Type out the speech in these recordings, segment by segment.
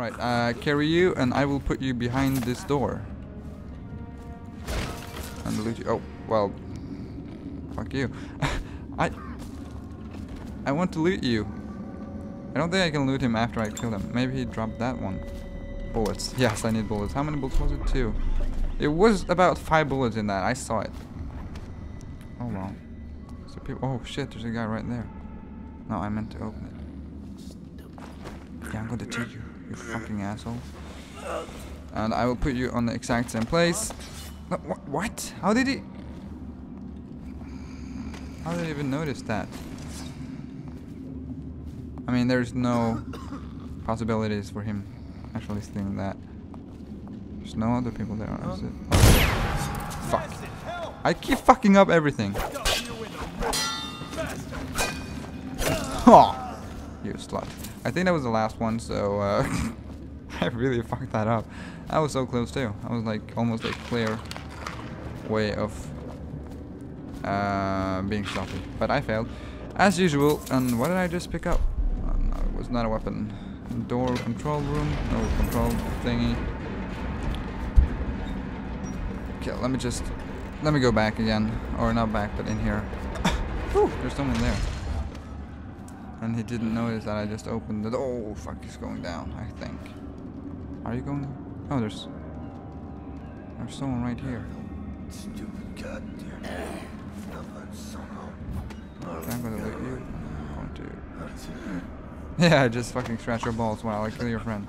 Alright, uh, carry you, and I will put you behind this door. And loot you. Oh, well. Fuck you. I... I want to loot you. I don't think I can loot him after I kill him. Maybe he dropped that one. Bullets. Yes, I need bullets. How many bullets was it? Two. It was about five bullets in that. I saw it. Oh well. So people. Oh shit! There's a guy right there. No, I meant to open it. Yeah, I'm going to take you, you fucking asshole. And I will put you on the exact same place. No, wh what? How did he? How did he even notice that? I mean, there's no possibilities for him actually stealing that. There's no other people there, is it? Oh. Fuck. I keep fucking up everything. Oh, you slut. I think that was the last one, so uh, I really fucked that up. I was so close too. I was like almost a clear way of uh, being sloppy. But I failed. As usual, and what did I just pick up? Oh, no, it was not a weapon. Door control room, no control thingy. Okay, let me just, let me go back again. Or not back, but in here. Whew, there's someone there. And he didn't notice that I just opened the door. Oh, fuck, he's going down, I think. Are you going? Oh, there's, there's someone right here. Stupid goddamn. Okay, I'm gonna loot you. I'm going to. Yeah, just fucking scratch your balls while I kill your friend.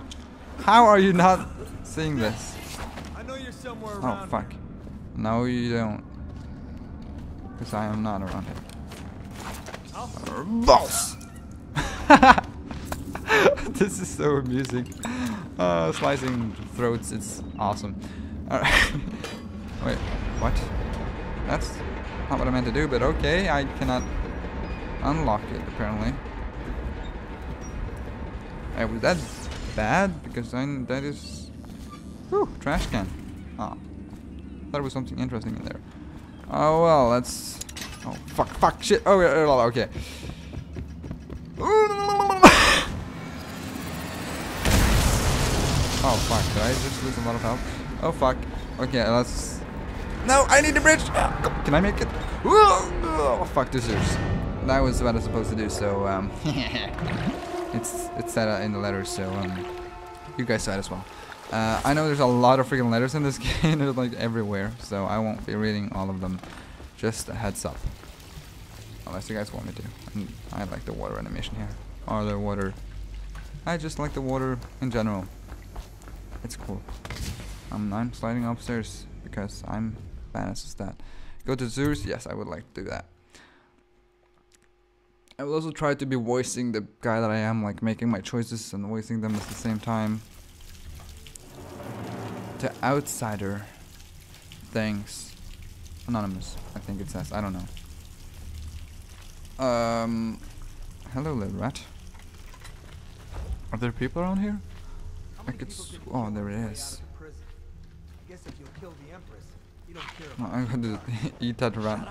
How are you not seeing this? I know you're somewhere Oh, around. fuck. No, you don't. Because I am not around here. Balls! this is so amusing. Uh, slicing throats, it's awesome. Alright. Wait, what? That's not what I meant to do, but okay, I cannot unlock it apparently. Hey, was that bad? Because I, that is... Whew, trash can. Ah. Thought there was something interesting in there. Oh well, let's... Oh, fuck, fuck, shit. Oh, yeah, yeah, okay. Oh, fuck. Did I just lose a lot of health? Oh, fuck. Okay, let's... No, I need the bridge! Can I make it? Oh, fuck, this is... That was what I was supposed to do, so, um... it's it's said in the letters, so, um... You guys saw it as well. Uh, I know there's a lot of freaking letters in this game, they're like everywhere, so I won't be reading all of them. Just a heads up. Unless you guys want me to. And I like the water animation here. Or the water. I just like the water in general. It's cool. Um, I'm sliding upstairs because I'm badass as that. Go to Zeus? Yes, I would like to do that. I will also try to be voicing the guy that I am, like making my choices and voicing them at the same time. To outsider things. Anonymous, I think it says. I don't know. Um, hello, little rat. Are there people around here? I could. Oh, there it is. I guess if you kill the Empress, you don't care No, I'm to eat that rat.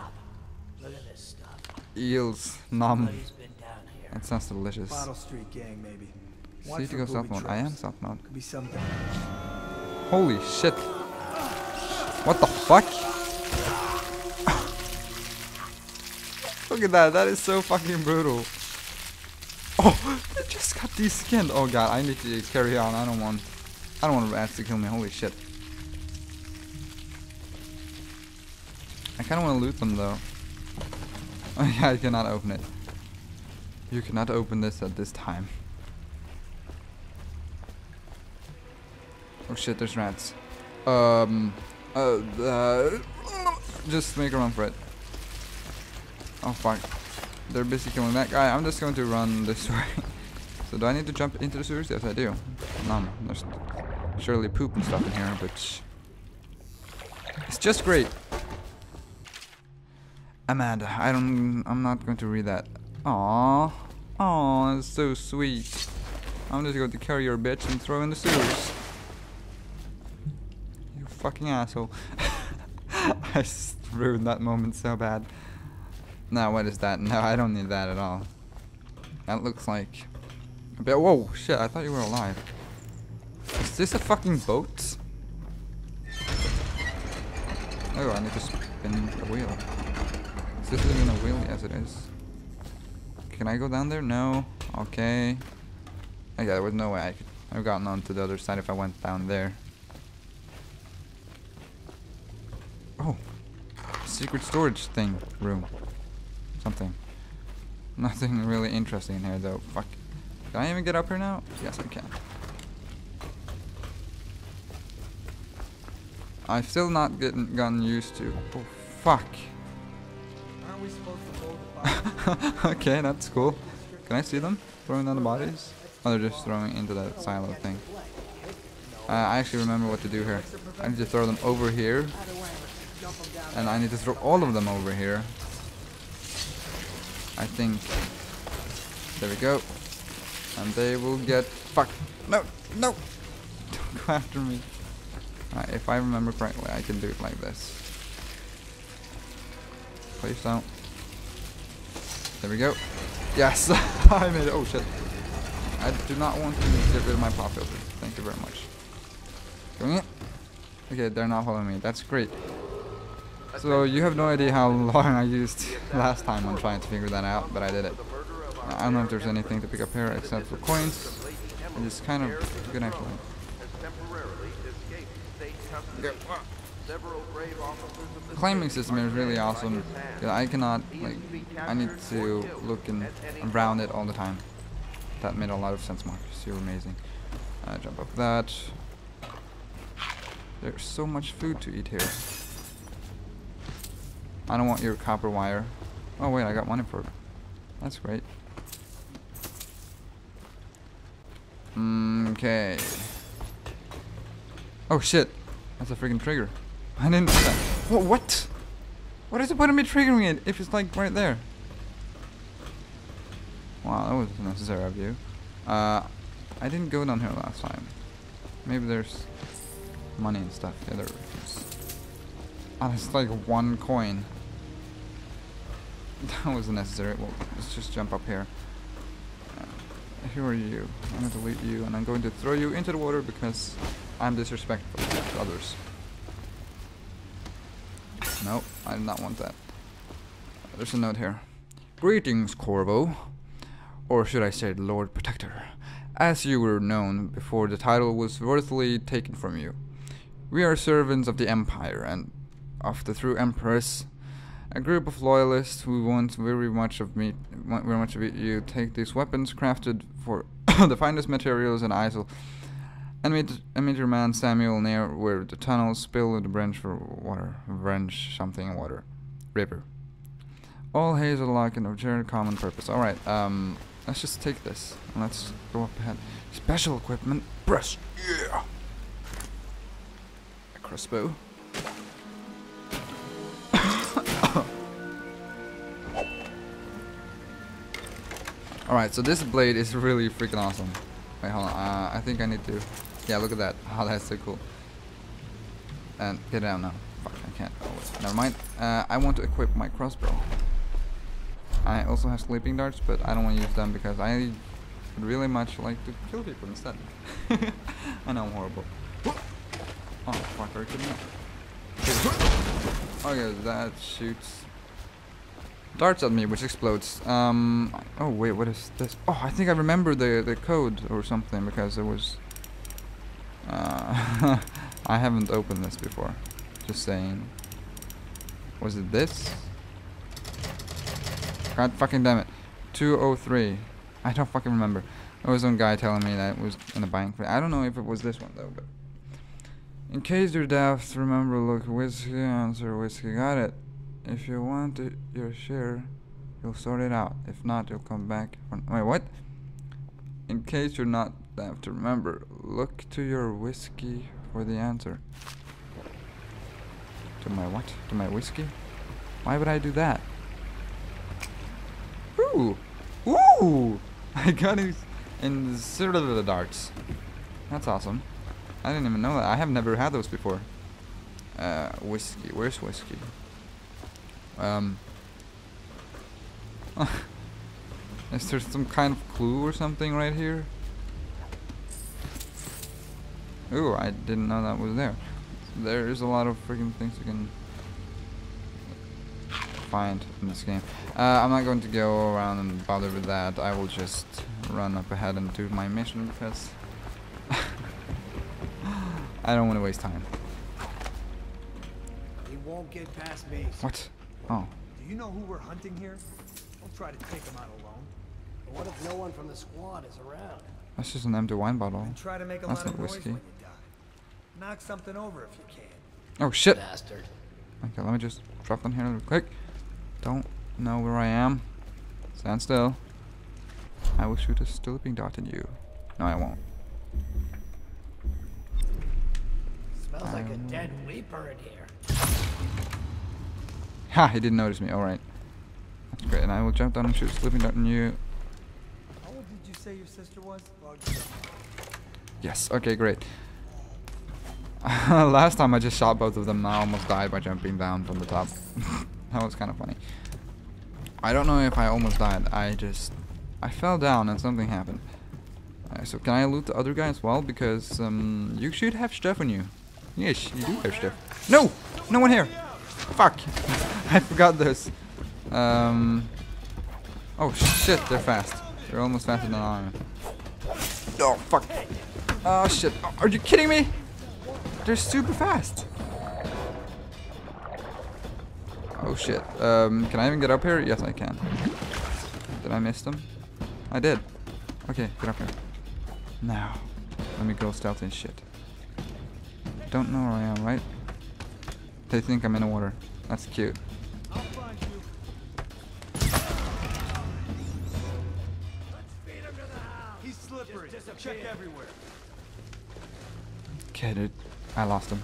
Look at this stuff. Eels, nom. Somebody's been down here. That sounds delicious. Bottle Street Gang, maybe. See to go stealth mode. I am stealth mode. Could be something. Holy shit. What the fuck? Look at that. That is so fucking brutal. Oh, just got deskinned. Oh god, I need to carry on. I don't want. I don't want rats to kill me. Holy shit. I kind of want to loot them though. Oh yeah, I cannot open it. You cannot open this at this time. Oh shit, there's rats. Um, uh, uh, just make a run for it. Oh fuck. They're busy killing that guy. I'm just going to run this way. So do I need to jump into the sewers? Yes, I do. Nom. There's surely poop and stuff in here, but it's just great. Amanda, I don't. I'm not going to read that. Aww. Aww, that's so sweet. I'm just going to carry your bitch and throw in the sewers. You fucking asshole. I ruined that moment so bad. Now what is that? No, I don't need that at all. That looks like a bit. Whoa, shit! I thought you were alive. Is this a fucking boat? Oh, I need to spin the wheel. Is this even a wheel? Yes, it is. Can I go down there? No. Okay. Oh, okay, there was no way I could have gotten onto the other side if I went down there. Oh. Secret storage thing. Room. Something. Nothing really interesting in here though. Fuck. Can I even get up here now? Yes, I can. I've still not getting gotten used to. Oh, fuck. Aren't we supposed to hold the okay, that's cool. Can I see them? Throwing down the bodies? Oh, they're just throwing into that silo thing. Uh, I actually remember what to do here. I need to throw them over here. And I need to throw all of them over here. I think. There we go. And they will get... Fuck. No! No! Don't go after me. If I remember correctly, I can do it like this. Please don't. There we go. Yes! I made it. Oh shit. I do not want to get rid of my pop filter. Thank you very much. Doing it? Okay, they're not following me. That's great. So you have no idea how long I used last time on trying to figure that out, but I did it. I don't know if there's anything to pick up here except for coins. It's kind of good actually. The climbing system is really awesome. Yeah, I cannot like I need to look in around it all the time. That made a lot of sense, Marcus. You're amazing. Uh, jump up that. There's so much food to eat here. I don't want your copper wire. Oh wait, I got money for it. That's great. Mm, Okay. Oh shit. That's a freaking trigger. I didn't know that. What? What is the point of me triggering it if it's like right there? Wow, that was necessary of you. Uh, I didn't go down here last time. Maybe there's money and stuff. Yeah, there is. Oh, it's like one coin. That was necessary. Well, let's just jump up here. Who are you? I'm going to delete you, and I'm going to throw you into the water because I'm disrespectful to others. No, I did not want that. There's a note here. Greetings, Corvo. Or should I say, Lord Protector. As you were known before the title was worthily taken from you. We are servants of the Empire and of the true Empress. A group of loyalists who want very much of me, very much of. You take these weapons crafted for the finest materials in ISIL and meet, and meet your man Samuel near where the tunnels spill the branch for water. Branch something water. River. All hazel like and of general common purpose. Alright, um, let's just take this. Let's go up ahead. Special equipment. Brush. Yeah! A crossbow. Alright, so this blade is really freaking awesome. Wait, hold on. Uh, I think I need to... Yeah, look at that. Oh, that's so cool. And get down now. Fuck, I can't. Oh, wait. Never mind. Uh, I want to equip my crossbow. I also have sleeping darts, but I don't want to use them because I really much like to kill people instead. I know I'm horrible. Oh, fuck, are you kidding me? Okay, that shoots darts at me, which explodes. Um, oh wait, what is this? Oh, I think I remember the the code or something because it was. Uh, I haven't opened this before. Just saying. Was it this? God fucking damn it. 203. I don't fucking remember. There was some guy telling me that it was in the bank. I don't know if it was this one though, but. In case you're daft, remember look whiskey, answer whiskey. Got it. If you want your share, you'll sort it out. If not, you'll come back. Wait, what? In case you're not daft, remember, look to your whiskey for the answer. To my what? To my whiskey? Why would I do that? Ooh! Ooh! I got it in of the darts. That's awesome. I didn't even know that. I have never had those before. Uh, whiskey. Where's whiskey? Um. Is there some kind of clue or something right here? Ooh, I didn't know that was there. There's a lot of freaking things you can find in this game. Uh, I'm not going to go around and bother with that. I will just run up ahead and do my mission because I don't want to waste time. He won't get past me. What? Oh, Do you know who we're hunting here? Don't try to take him out alone. But what if no one from the squad is around? that's just an empty wine bottle. And try to make a That's lot of not noise whiskey. when you die. Knock something over if you can. Oh shit! Bastard. Okay, let me just drop down here real quick. Don't know where I am. Stand still. I will shoot a sleeping dart in you. No, I won't. Smells like a Um, dead weeper in here. Ha! He didn't notice me. Alright. That's great. And I will jump down and shoot sleeping dart at you. How old did you say your sister was? Yes. Okay, great. Last time I just shot both of them and I almost died by jumping down from the top. that was kind of funny. I don't know if I almost died. I just... I fell down and something happened. Uh, so can I loot the other guy as well? Because um, you should have stuff on you. Yes, you do have stuff. No! No one here! Fuck! I forgot this. Um... Oh shit, they're fast. They're almost faster than I am. Oh, fuck. Oh shit. Are you kidding me? They're super fast. Oh shit. Um, can I even get up here? Yes, I can. Did I miss them? I did. Okay, get up here. Now, let me go stealthy and shit. Don't know where I am, right? They think I'm in the water. That's cute. I'll find you. He's slippery. Check everywhere. Okay, dude. I lost him.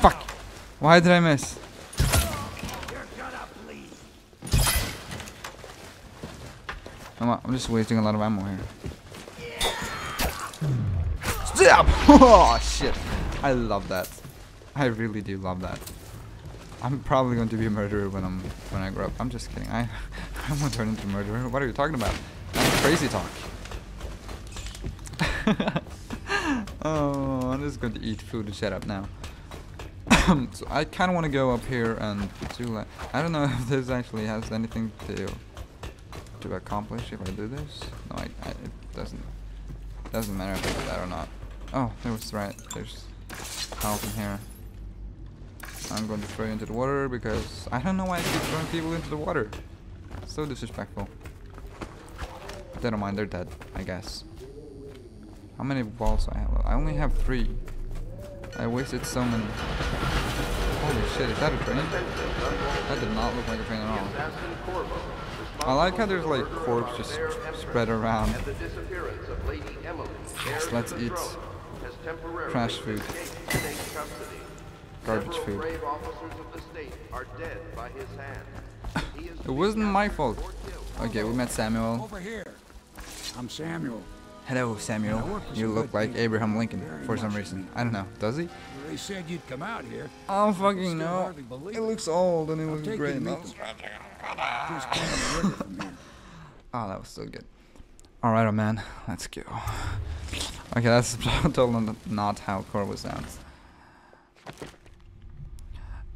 Fuck! Why did I miss? I'm, I'm just wasting a lot of ammo here. Stop! Oh shit! I love that. I really do love that. I'm probably going to be a murderer when I'm when I grow up. I'm just kidding. I I won't turn into a murderer. What are you talking about? That's crazy talk. oh, I'm just going to eat food and shut up now. so I kind of want to go up here and do that. I don't know if this actually has anything to to accomplish if I do this. No, I, I, it doesn't. Doesn't matter if I do that or not. Oh, that was right. There's health in here. I'm going to throw you into the water because I don't know why I keep throwing people into the water. So disrespectful. But they don't mind, they're dead, I guess. How many balls I have? I only have three. I wasted so many. Holy shit, is that a train? That did not look like a train at all. I like how there's like corpse just spread around. Yes, let's eat trash food. Garbage food. It wasn't my fault. Okay, we met Samuel. Over here. I'm Samuel. Hello, Samuel. You look like Abraham Lincoln for some reason. I don't know. Does he? They said you'd come out here. I don't fucking Still know. It it. looks old and it looks great. to and meet all- Just came on the river from here. Oh, that was so good. Alright, oh man. Let's go. Okay, that's totally not how Corvo sounds.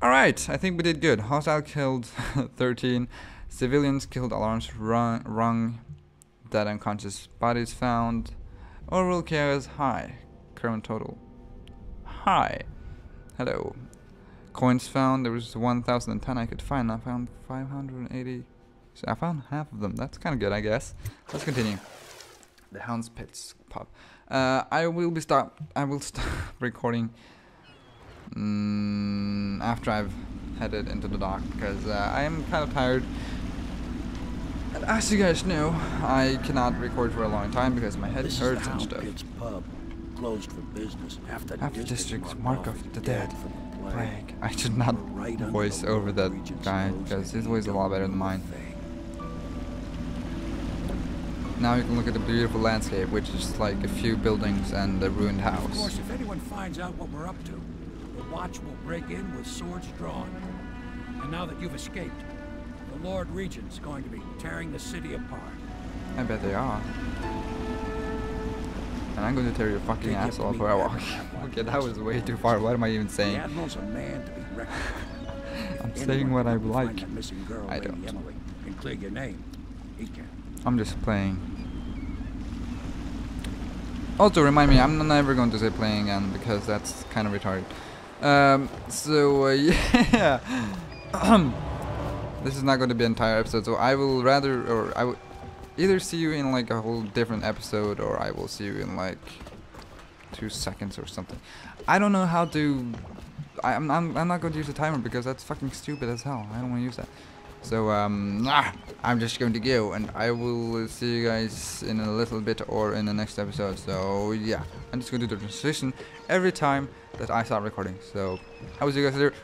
Alright, I think we did good. Hostile killed 13. Civilians killed alarms rung. Dead unconscious bodies found. Overall is high. Current total. High. Hello. Coins found. There was 1,010 I could find. I found 580. So I found half of them. That's kind of good, I guess. Let's continue. The Hound's Pits pub. Uh, I will be stop. I will stop recording mm, after I've headed into the dock because uh, I am kind of tired. And as you guys know, I cannot record for a long time because my head This hurts and stuff. Pits pub. Closed for business after district district's mark of the dead. from plague. I should not Right voice over that guy because his voice is a lot better than mine. thing. Now you can look at the beautiful landscape, which is like a few buildings and a ruined Of course, house. if anyone finds out what we're up to, Watch will break in with swords drawn. And now that you've escaped, the Lord Regent's going to be tearing the city apart. I bet they are. And I'm going to tear your fucking ass off where I walk. okay, that was way too far. What am I even The saying? Admiral's a man to be reckoned. I'm saying what I like. Find that missing girl, I don't. Emily, and clear your name. He can. I'm just playing. Also, remind me, I'm never going to say playing again because that's kind of retarded. Um, so, uh, yeah. this is not going to be an entire episode, so I will rather, or I will either see you in like a whole different episode, or I will see you in like two seconds or something. I don't know how to. I, I'm, I'm, I'm not going to use a timer because that's fucking stupid as hell. I don't want to use that. So um, ah, I'm just going to go, and I will see you guys in a little bit or in the next episode. So yeah, I'm just going to do the transition every time that I start recording. So I will see you guys later.